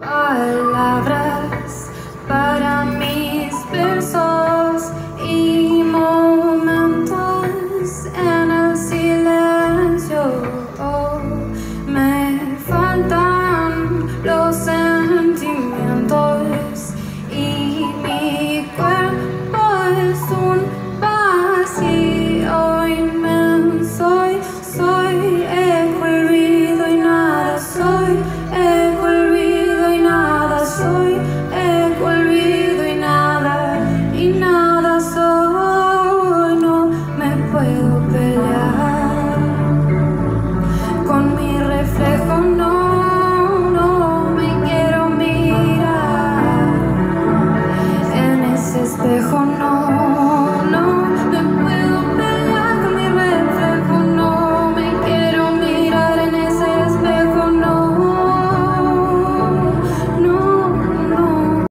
Palabras para mis versos y momentos en el silencio. Oh, me faltan los sentidos. paso, no me puedo pelear. Con mi reflejo no, no me quiero mirar. En ese espejo no.